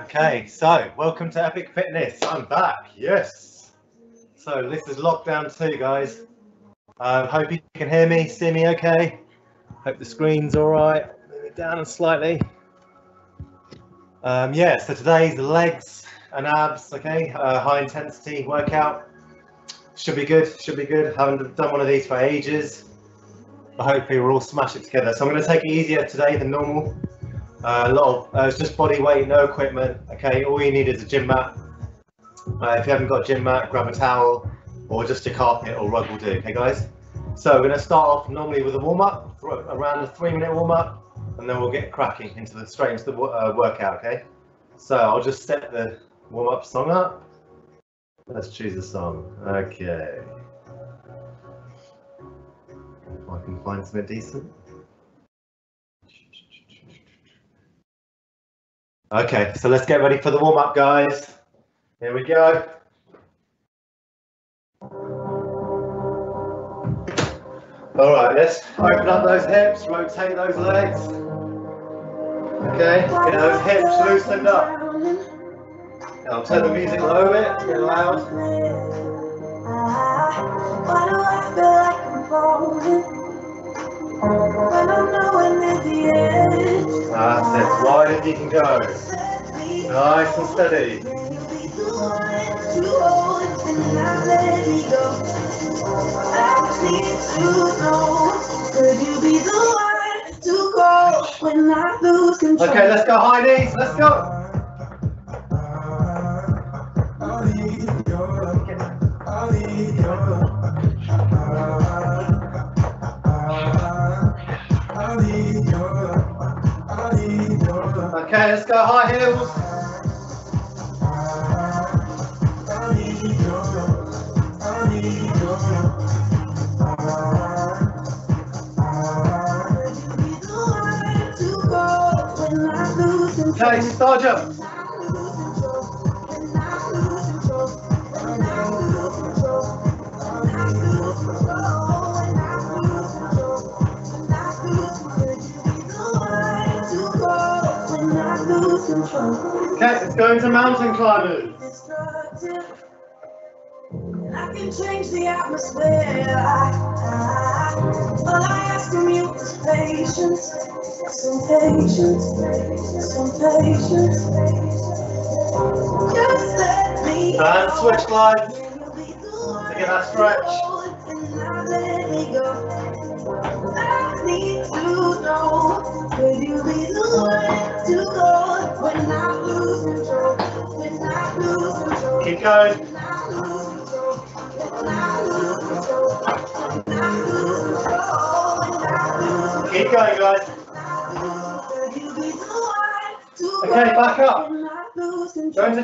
Okay, so welcome to Epic Fitness. I'm back. Yes. So this is lockdown two, guys. Um, hope you can hear me, see me okay. Hope the screen's all right. Move it down slightly. Um, yeah, so today's legs and abs, okay, uh, high intensity workout. Should be good, should be good. Haven't done one of these for ages. But hopefully we'll all smash it together. So I'm going to take it easier today than normal. A lot of, uh, it's just body weight, no equipment. Okay, all you need is a gym mat. Uh, if you haven't got a gym mat, grab a towel or just a carpet or rug will do. Okay, guys. So we're going to start off normally with a warm up, around a three minute warm up, and then we'll get cracking into the straight into the uh, workout. Okay. So I'll just set the warm up song up. Let's choose a song. Okay. If I can find something decent. Okay, so let's get ready for the warm up, guys. Here we go. All right, let's open up those hips, rotate those legs. Okay, get those hips loosened up. I'll turn the music low a bit, get loud. Ah, that's it, wide as you can go. Nice and steady. Could you be the one to go when I lose control? Okay, let's go high knees, let's go. Let's go high heels. Okay, star jump. Okay, let's go into mountain climbers. I can change the atmosphere. I, I, all I ask from you is patience, some patience, some patience. Just let me And switch glides. You'll be the one Look at that stretch. Need to know, will you be the one to go when I lose control? When I lose control. Keep going. When I lose control. When I lose control. When I lose control. When I lose control. Keep going, guys. You be the one to Okay, go back up. when I lose Go control?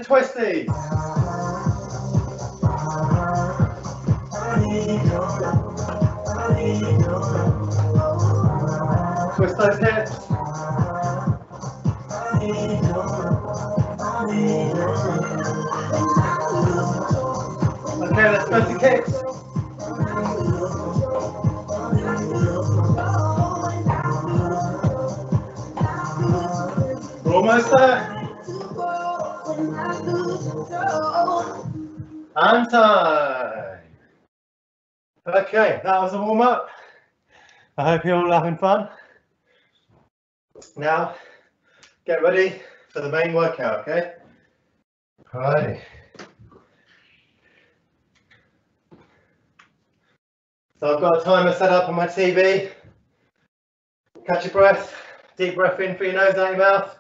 Twist those hips. Okay, let's go to kicks. We're almost there. And time. Okay, that was a warm up. I hope you're all having fun. Now, get ready for the main workout, okay? Alrighty. So I've got a timer set up on my TV. Catch your breath. Deep breath in through your nose, out your mouth.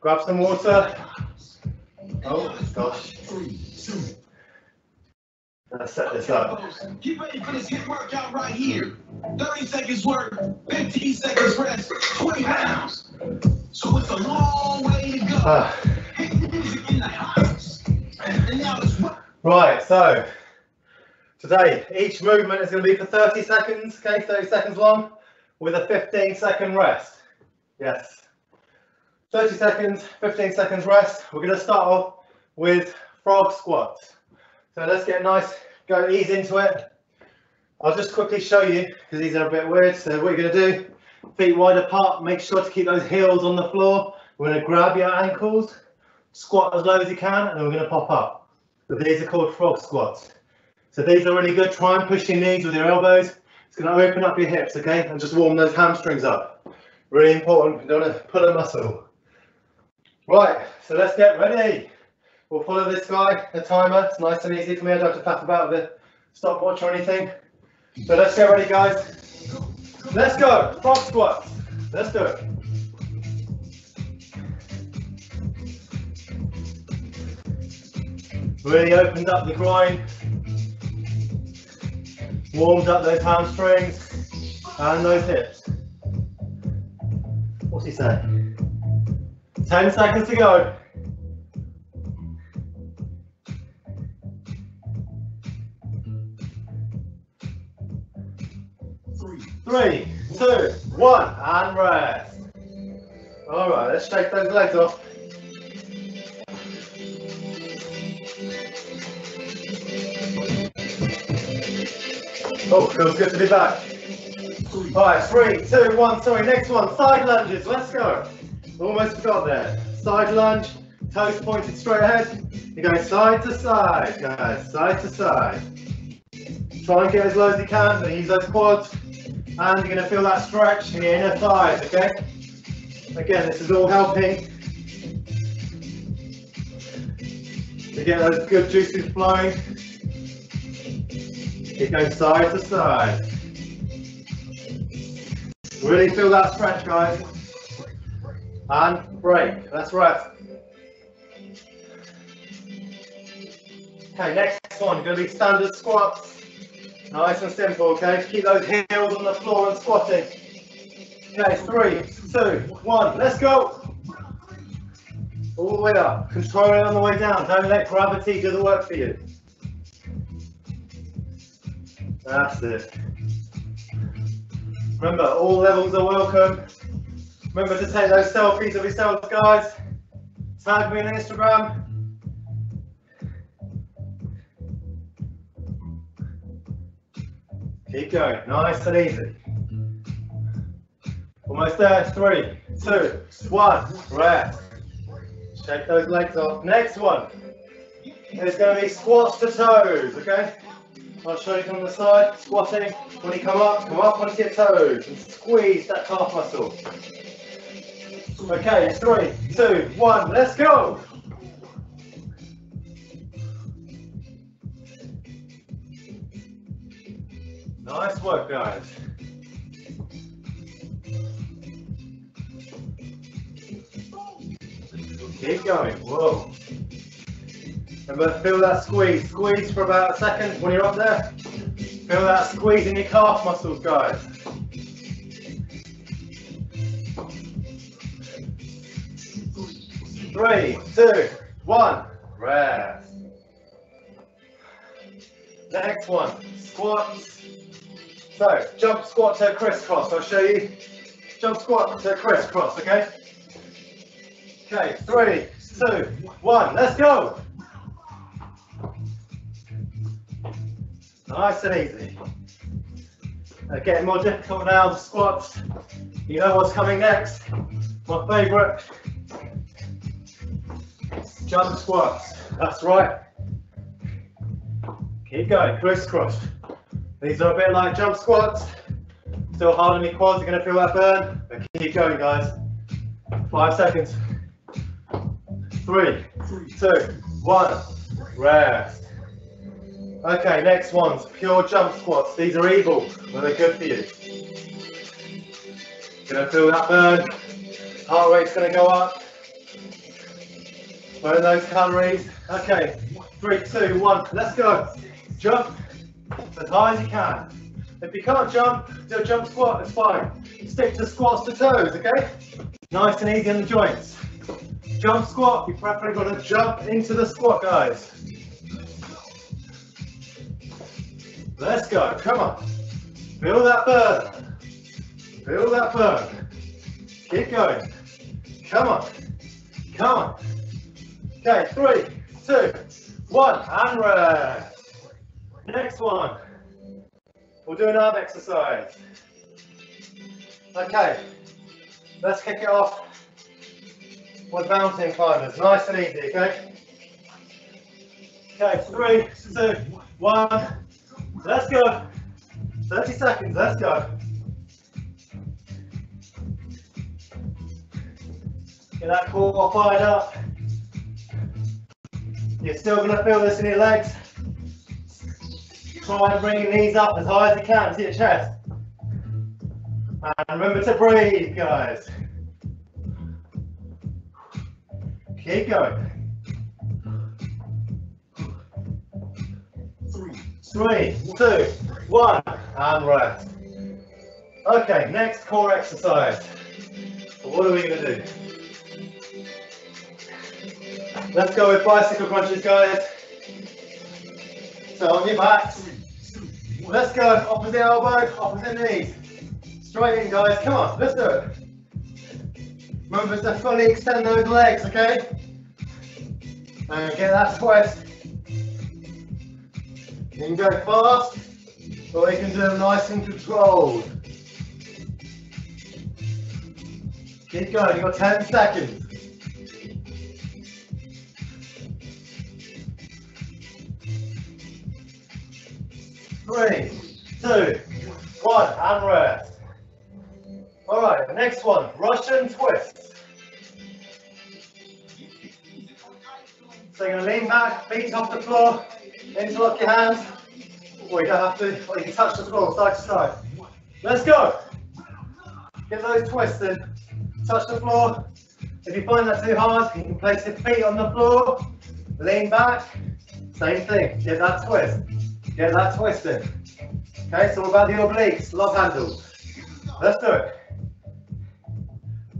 Grab some water. Oh gosh. Let's set this up. Get ready for this HIIT workout right here. 30 seconds work, 15 seconds rest, 20 pounds. So it's a long way to go. Ah. Hit the music in the house. And now let's right, so today each movement is going to be for 30 seconds, okay, 30 seconds long, with a 15 second rest. Yes. 30 seconds, 15 seconds rest. We're going to start off with frog squats. So let's get nice, go ease into it. I'll just quickly show you because these are a bit weird. So what you're going to do, feet wide apart, make sure to keep those heels on the floor We're going to grab your ankles, squat as low as you can, and then we're going to pop up. So these are called frog squats. So these are really good. Try and push your knees with your elbows. It's going to open up your hips, okay? And just warm those hamstrings up. Really important. You don't want to pull a muscle. Right, so let's get ready. We'll follow this guy, the timer. It's nice and easy for me. I don't have to faff about with the stopwatch or anything. So let's get ready, guys. Let's go. Frog squats. Let's do it. Really opened up the groin. Warmed up those hamstrings and those hips. What's he saying? 10 seconds to go. Three, two, one, and rest. All right, let's shake those legs off. Oh, feels good to be back. All right, three, two, one, sorry, next one, side lunges, let's go. Almost forgot there. Side lunge, toes pointed straight ahead. You're going side to side, guys, side to side. Try and get as low as you can, then use those quads. And you're gonna feel that stretch in your inner thighs, okay? Again, this is all helping to get those good juices flowing. Keep going side to side. Really feel that stretch, guys. And break. That's right. Okay, next one, gonna be standard squats. Nice and simple, okay? Keep those heels on the floor and squatting. Okay, three, two, one, let's go. All the way up. Control it on the way down. Don't let gravity do the work for you. That's it. Remember, all levels are welcome. Remember to take those selfies of yourselves, guys. Tag me on Instagram. Keep going, nice and easy. Almost there, three, two, one, rest. Shake those legs off. Next one is going to be squats to toes, okay? I'll show you from the side, squatting. When you come up, come up onto your toes and squeeze that calf muscle. Okay, three, two, one, let's go. Nice work, guys. Keep going. Whoa. Remember, feel that squeeze. Squeeze for about a second when you're up there. Feel that squeeze in your calf muscles, guys. Three, two, one, rest. Next one. So, jump squat to crisscross. I'll show you. Jump squat to crisscross, okay? Okay, three, two, one, let's go. Nice and easy. Uh, getting more difficult now, the squats. You know what's coming next. My favourite. Jump squats. That's right. Keep going, crisscross. These are a bit like jump squats. Still hard on your quads, you're gonna feel that burn. But keep going, guys. Five seconds. Three, two, one. Rest. Okay, next one's pure jump squats. These are evil, but they're good for you. Gonna feel that burn. Heart rate's gonna go up. Burn those calories. Okay, three, two, one, let's go. Jump as high as you can. If you can't jump, do a jump squat, it's fine. Stick to squats to toes, okay? Nice and easy on the joints. Jump squat, you preferably got to jump into the squat, guys. Let's go, come on. Feel that burn. Feel that burn. Keep going. Come on. Come on. Okay, three, two, one, and rest. Next one. We'll do an arm exercise. Okay, let's kick it off. with mountain climbers. Nice and easy, okay? Okay, three, two, one. Let's go. 30 seconds, let's go. Get that core fired up. You're still gonna feel this in your legs. Try and bring your knees up as high as you can to your chest. And remember to breathe, guys. Keep going. Three, two, one, and rest. Okay, next core exercise. What are we gonna do? Let's go with bicycle crunches, guys. So on your backs. Let's go, opposite elbow, opposite knee. Straight in, guys, come on, let's do it. Remember to fully extend those legs, okay? And get that twist. You can go fast, or you can do them nice and controlled. Keep going, you've got 10 seconds. Three, two, one, and rest. All right, next one, Russian twist. So you're gonna lean back, feet off the floor, interlock your hands, or you don't have to, or you can touch the floor side to side. Let's go. Get those twists in, touch the floor. If you find that too hard, you can place your feet on the floor, lean back, same thing, get that twist. Get that twist in. Okay, it's all about the obliques, love handles. Let's do it.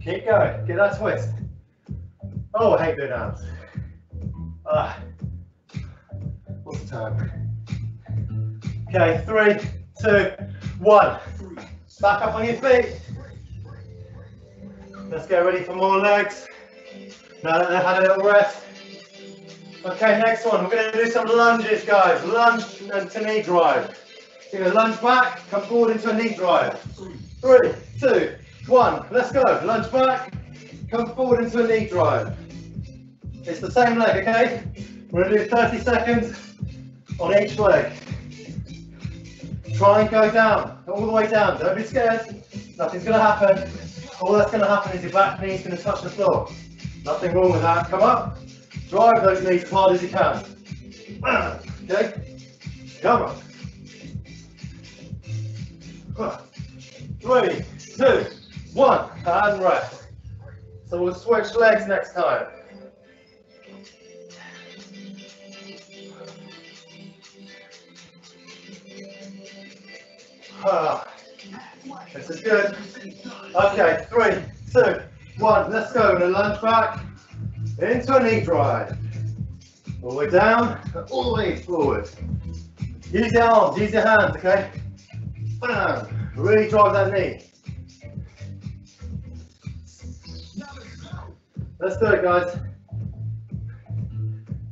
Keep going, get that twist. Oh, I hate doing arms. Ah. What's the time? Okay, three, two, one. Back up on your feet. Let's get ready for more legs. Now that they've had a little rest. Okay, next one. We're going to do some lunges, guys. Lunge and to knee drive. Going to lunge back, come forward into a knee drive. Three, two, one. Let's go. Lunge back, come forward into a knee drive. It's the same leg, okay? We're going to do 30 seconds on each leg. Try and go down, all the way down. Don't be scared. Nothing's going to happen. All that's going to happen is your back knee's going to touch the floor. Nothing wrong with that. Come up. Drive those knees as hard as you can. Okay? Come on. Three, two, one, and rest. So we'll switch legs next time. Ah, this is good. Okay, three, two, one. Let's go. We're gonna lunge back into a knee drive. All the way down, all the way forward. Use your arms, use your hands, okay? Bam. Really drive that knee. Let's do it, guys.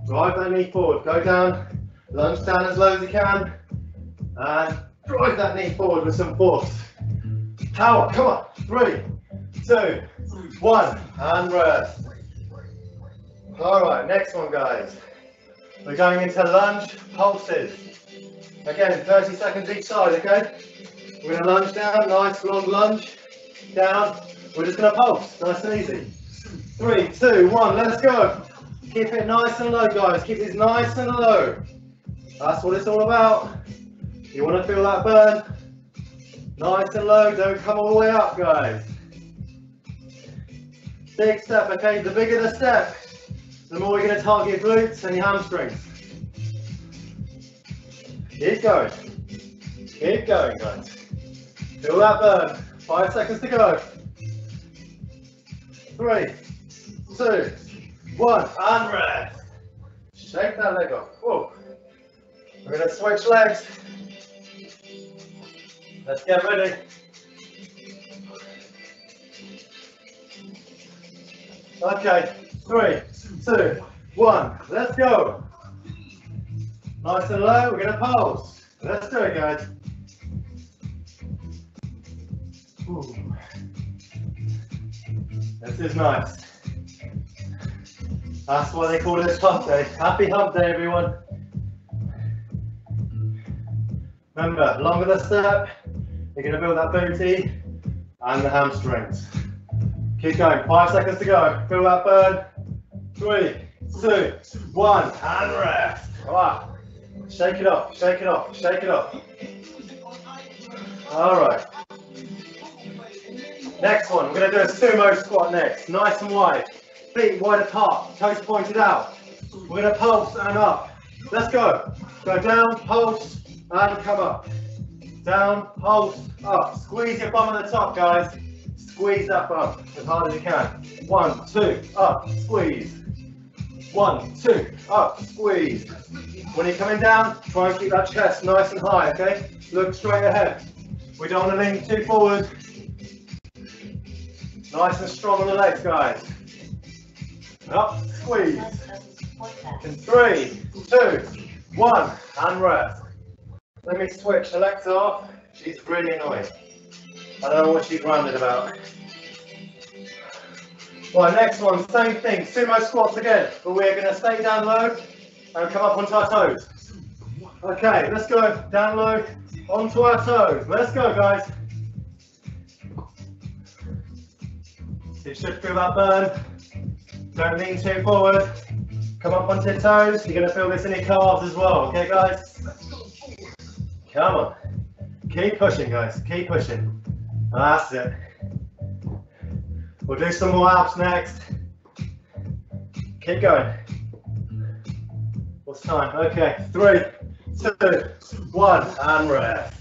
Drive that knee forward. Go down, lunge down as low as you can, and drive that knee forward with some force. Power, come on. Three, two, one, and rest. All right, next one, guys. We're going into lunge pulses. Again, 30 seconds each side, okay? We're gonna lunge down, nice long lunge, down. We're just gonna pulse, nice and easy. Three, two, one, let's go. Keep it nice and low, guys. Keep this nice and low. That's what it's all about. You wanna feel that burn? Nice and low, don't come all the way up, guys. Big step, okay? The bigger the step, the more you're gonna target your glutes and your hamstrings. Keep going. Keep going, guys. Feel that burn. Five seconds to go. Three, two, one, and rest. Shake that leg off. Whoa. We're gonna switch legs. Let's get ready. Okay, three, two, one. Let's go. Nice and low. We're gonna pulse. Let's do it, guys. Ooh. This is nice. That's why they call it hump day. Happy hump day, everyone. Remember, longer the step, you're gonna build that booty and the hamstrings. Keep going, five seconds to go. Feel that burn. Three, two, one, and rest. Come. Shake it off, shake it off, shake it off. All right. Next one, we're gonna do a sumo squat next. Nice and wide. Feet wide apart, toes pointed out. We're gonna pulse and up. Let's go. Go down, pulse, and come up. Down, pulse, up. Squeeze your bum at the top, guys. Squeeze that bum as hard as you can. One, two, up, squeeze. One, two, up, squeeze. When you're coming down, try and keep that chest nice and high, okay? Look straight ahead. We don't want to lean too forward. Nice and strong on the legs, guys. Up, squeeze. In three, two, one, and rest. Let me switch Alexa off. She's really annoying. I don't know what she's ranted about. Right, next one, same thing, sumo squats again, but we're gonna stay down low and come up onto our toes. Okay, let's go down low, onto our toes. Let's go, guys. You should feel that burn. Don't lean too forward. Come up onto your toes. You're gonna feel this in your calves as well, okay, guys? Come on. Keep pushing, guys. Keep pushing. That's it. We'll do some more abs next. Keep going. What's time? Okay, three, two, one, and rest.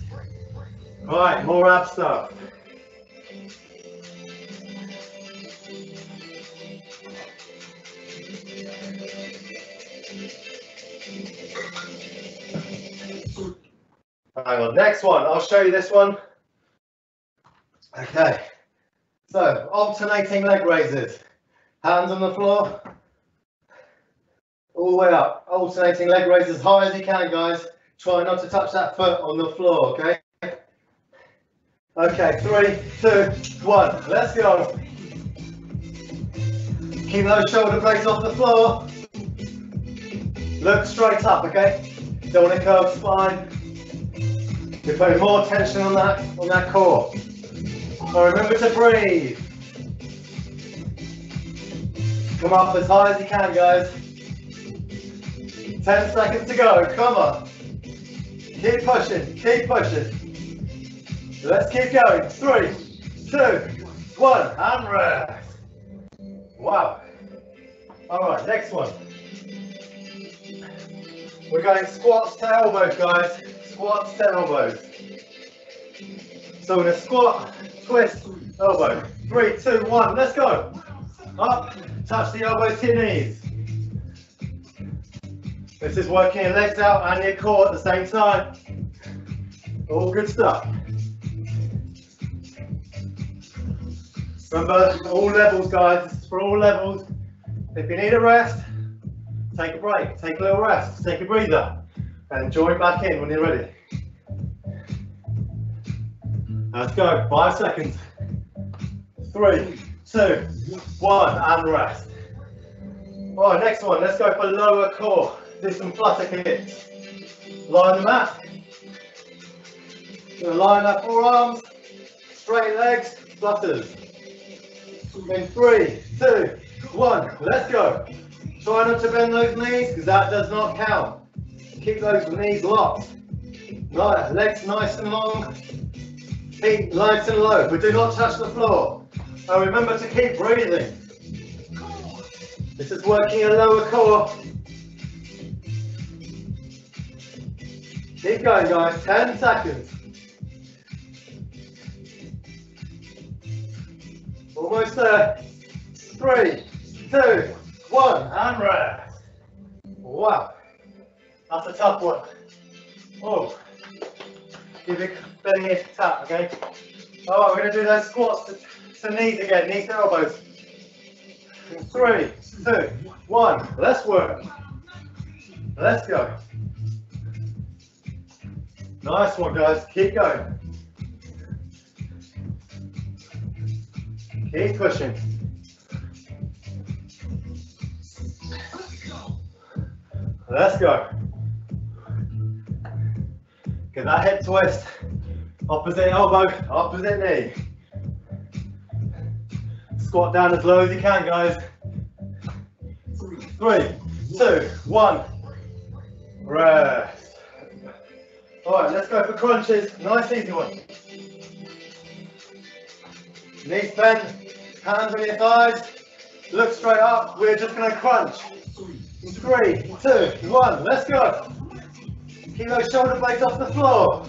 Right, more ab stuff. Hang on, next one. I'll show you this one. Okay. So, alternating leg raises. Hands on the floor. All the way up. Alternating leg raises as high as you can, guys. Try not to touch that foot on the floor, okay? Okay, three, two, one. Let's go. Keep those shoulder blades off the floor. Look straight up, okay? Don't want to curve spine. You're putting more tension on that on that core. Remember to breathe. Come up as high as you can, guys. 10 seconds to go. Come on. Keep pushing. Keep pushing. Let's keep going. Three, two, one, and rest. Wow. All right, next one. We're going squats to elbows, guys. Squats to elbows. So we're gonna squat, twist, elbow. Three, two, one, let's go. Up, touch the elbows to your knees. This is working your legs out and your core at the same time. All good stuff. Remember, all levels, guys. This is for all levels. If you need a rest, take a break, take a little rest, take a breather, and join back in when you're ready. Let's go, five seconds. Three, two, one, and rest. All right, next one, let's go for lower core. Do some flutter kicks. On the mat. Gonna line up forearms, straight legs, flutters. In three, two, one, let's go. Try not to bend those knees because that does not count. Keep those knees locked. Right, legs nice and long, Keep light and low, but do not touch the floor. And remember to keep breathing. This is working a lower core. Keep going guys, 10 seconds. Almost there. Three, two, one, and rest. Wow, that's a tough one. Oh, give it 30th tap, okay? All right, we're going to do those squats to, to knees again, knees to elbows. Three, two, one. Let's work. Let's go. Nice one, guys. Keep going. Keep pushing. Let's go. Get that head twist. Opposite oh, elbow, opposite knee. Squat down as low as you can, guys. Three, two, one. Rest. All right, let's go for crunches. Nice, easy one. Knees bent, hands on your thighs. Look straight up. We're just going to crunch. Three, two, one. Let's go. Keep those shoulder blades off the floor.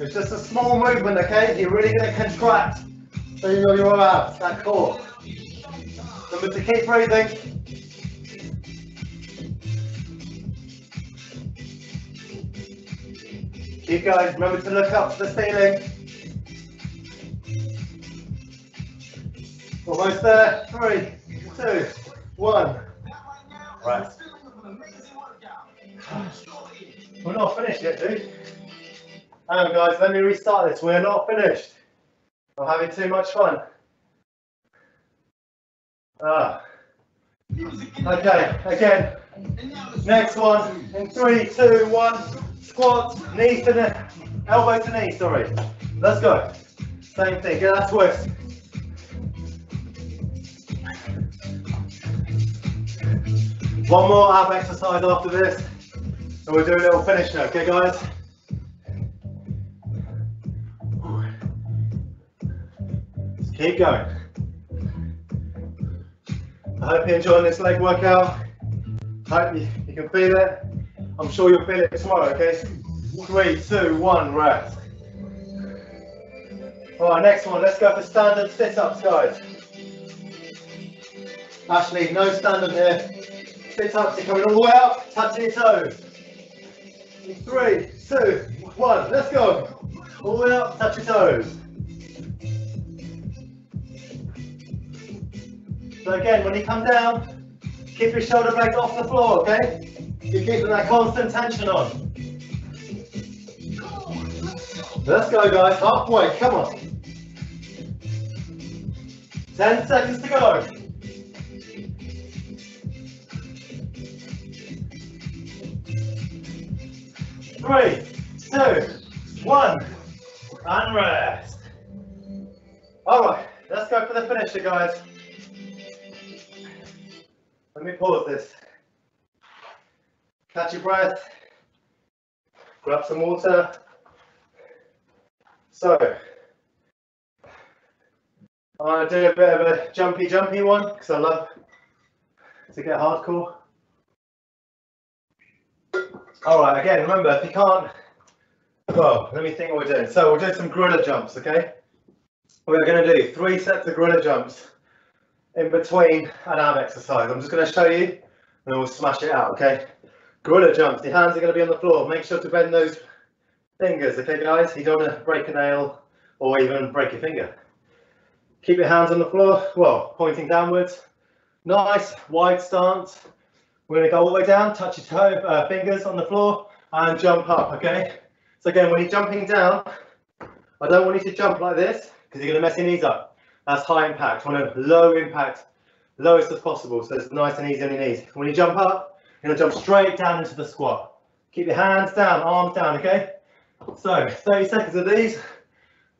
It's just a small movement, okay? You're really going to contract so you know your abs, that core. Remember to keep breathing. Keep going. Remember to look up to the ceiling. Almost there. Three, two, one. Right. We're not finished yet, dude. Hang on, guys. Let me restart this. We're not finished. I'm having too much fun. Ah. Okay, again. Next one. In three, two, one. Squats, knee to knee, elbow to knee, sorry. Let's go. Same thing, get that twist. One more ab exercise after this, and we'll do a little finish now, okay guys? Keep going. I hope you're enjoying this leg workout. Hope you, you can feel it. I'm sure you'll feel it tomorrow, okay? Three, two, one, rest. All right, next one. Let's go for standard sit-ups, guys. Ashley, no standard here. Sit-ups, you're coming all the way up, touching your toes. Three, two, one, let's go. All the way up, touch your toes. So again, when you come down, keep your shoulder blades off the floor, okay? You're keeping that constant tension on. Let's go, guys. Halfway. Come on. 10 seconds to go. Three, two, one, and rest. All right, let's go for the finisher, guys. Let me pause this. Catch your breath. Grab some water. So, I'm going to do a bit of a jumpy, jumpy one because I love to get hardcore. All right, again, remember, if you can't, well, let me think what we're doing. So we'll do some gorilla jumps, okay? We're going to do three sets of gorilla jumps in between an ab exercise. I'm just going to show you and we'll smash it out, okay? Gorilla jumps, your hands are going to be on the floor. Make sure to bend those fingers, okay guys? You don't want to break a nail or even break your finger. Keep your hands on the floor, well, pointing downwards. Nice, wide stance. We're going to go all the way down, touch your toe, uh, fingers on the floor and jump up, okay? So again, when you're jumping down, I don't want you to jump like this because you're going to mess your knees up. That's high impact. I want low impact, lowest as possible, so it's nice and easy on your knees. When you jump up, you're going to jump straight down into the squat. Keep your hands down, arms down, okay? So 30 seconds of these,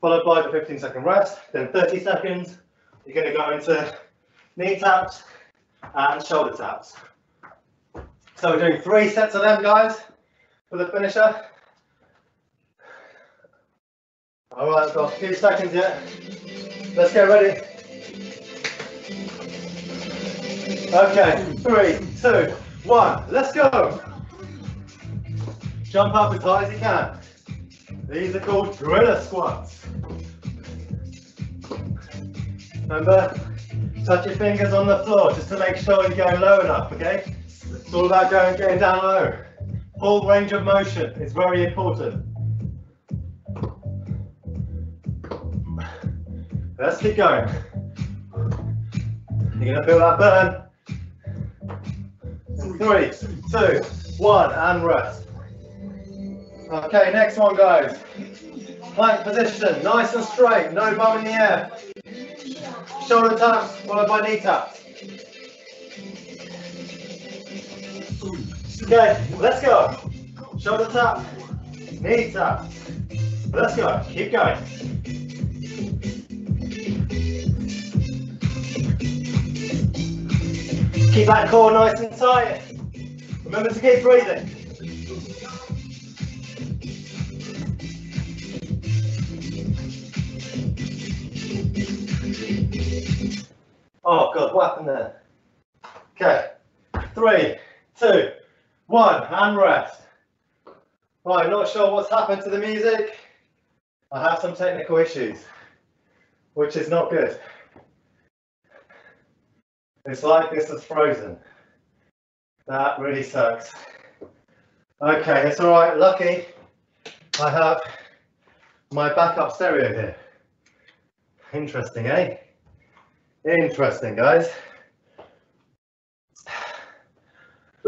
followed by the 15 second rest. Then 30 seconds, you're going to go into knee taps and shoulder taps. So we're doing three sets of them, guys, for the finisher. All right, got a few seconds yet. Let's get ready. Okay, three, two, one. Let's go. Jump up as high as you can. These are called gorilla squats. Remember, touch your fingers on the floor just to make sure you're going low enough, okay? It's all about going getting down low. Full range of motion is very important. Let's keep going. You're gonna feel that burn. Three, two, one, and rest. Okay, next one, guys. Plank position, nice and straight, no bum in the air. shoulder taps, followed by knee taps. Okay, let's go. Shoulder tap, knee tap. Let's go. Keep going. Keep that core nice and tight. Remember to keep breathing. Oh God, what happened there? Okay, three, two, one, and rest. Right, not sure what's happened to the music. I have some technical issues, which is not good. It's like this is frozen. That really sucks. Okay, it's all right. Lucky I have my backup stereo here. Interesting, eh? Interesting, guys.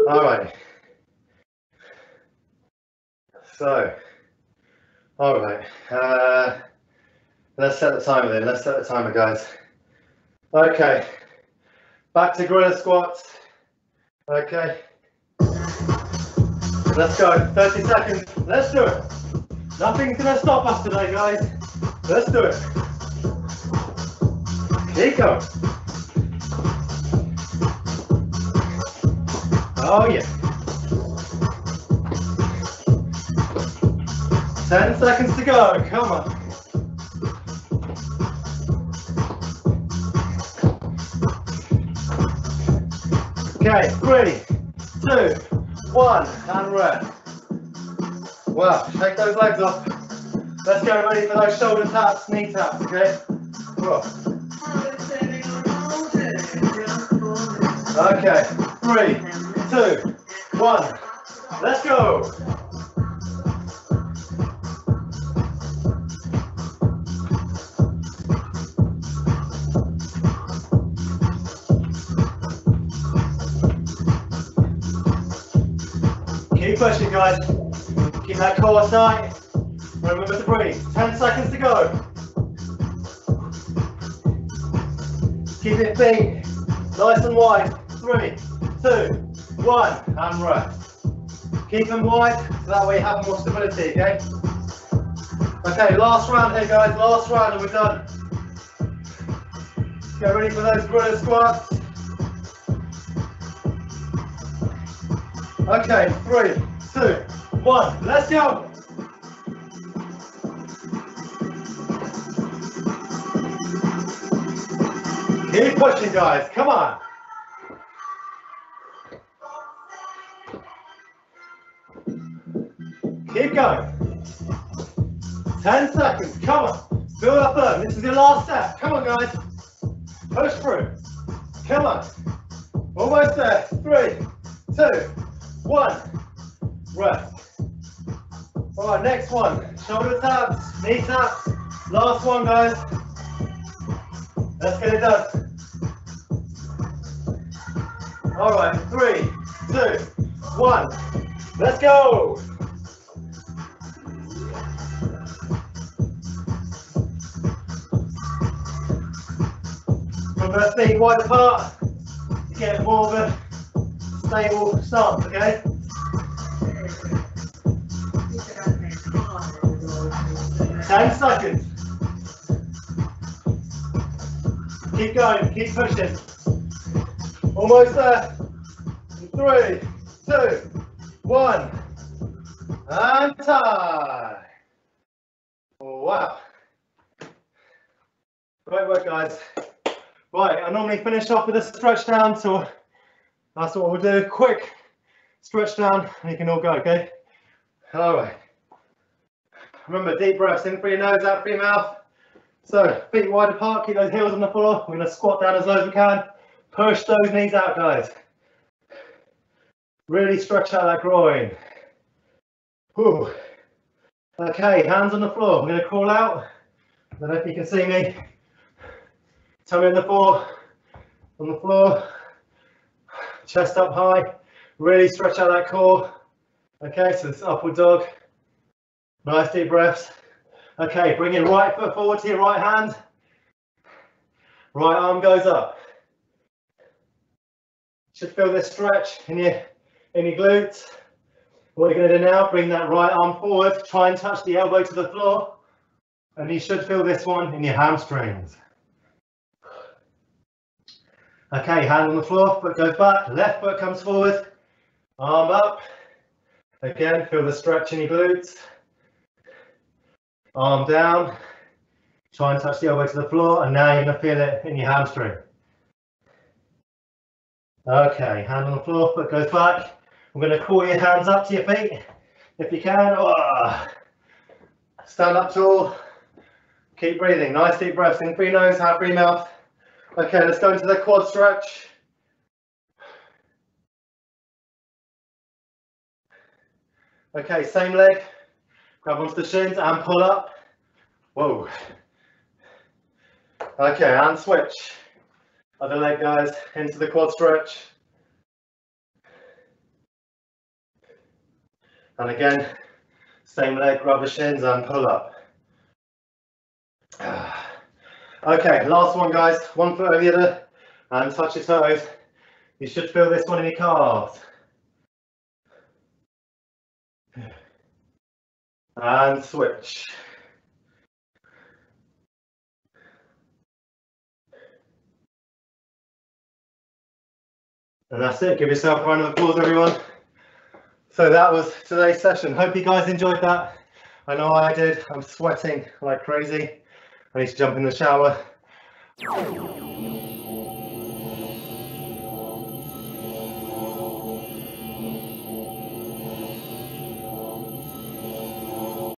All right. So, all right. Uh, let's set the timer then. Let's set the timer, guys. Okay. Back to gorilla squats. Okay. Let's go. 30 seconds. Let's do it. Nothing's gonna stop us today, guys. Let's do it. Keep going. Oh yeah. 10 seconds to go. Come on. Okay, three, two, one, and rest. Wow, shake those legs off. Let's get ready for those shoulder taps, knee taps, okay? Okay, three, two, one. Let's go. Keep pushing, guys. Keep that core tight. Remember to breathe. 10 seconds to go. Keep it big, nice and wide. Three, two, one, and rest. Keep them wide, so that way you have more stability, okay? Okay, last round here, guys. Last round, and we're done. Get ready for those gorilla squats. Okay, three, two, one. Let's go. Keep pushing, guys. Come on. Keep going. 10 seconds. Come on. Build up burn. This is your last set. Come on, guys. Push through. Come on. Almost there. Three, two, one. Rest. All right, next one. Shoulder taps, knee taps. Last one, guys. Let's get it done. All right, three, two, one. Let's go. Remember, feet wide apart to get more of a stable stance, okay? Ten seconds. Keep going, keep pushing. Almost there. Three, two, one. And tie. Oh, wow. Great work, guys. Right, I normally finish off with a stretch down, so that's what we'll do. Quick stretch down, and you can all go, okay? All right. Remember, deep breaths in through your nose, out through your mouth. So, feet wide apart, keep those heels on the floor. We're gonna squat down as low as we can. Push those knees out, guys. Really stretch out that groin. Whew. Okay, hands on the floor. I'm gonna crawl out. I don't know if you can see me. Tummy on the floor, on the floor. Chest up high. Really stretch out that core. Okay, so it's upward dog. Nice deep breaths. Okay, bring your right foot forward to your right hand. Right arm goes up. Should feel this stretch in your, in your glutes. What you're going to do now, bring that right arm forward, try and touch the elbow to the floor. And you should feel this one in your hamstrings. Okay, hand on the floor, foot goes back, left foot comes forward, arm up. Again, feel the stretch in your glutes. Arm down, try and touch the elbow to the floor, and now you're to feel it in your hamstring. Okay, hand on the floor, foot goes back. I'm going to call your hands up to your feet if you can. Oh. Stand up tall. Keep breathing. Nice deep breaths in through nose, out through mouth. Okay, let's go into the quad stretch. Okay, same leg. Grab onto the shins and pull up. Whoa. Okay, and switch. Other leg, guys, into the quad stretch. And again, same leg, grab the shins and pull up. Okay, last one, guys. One foot over the other and touch your toes. You should feel this one in your calves. And switch. And that's it. Give yourself a round of applause, everyone. So that was today's session. Hope you guys enjoyed that. I know I did. I'm sweating like crazy. I need to jump in the shower.